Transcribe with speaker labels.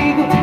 Speaker 1: amigo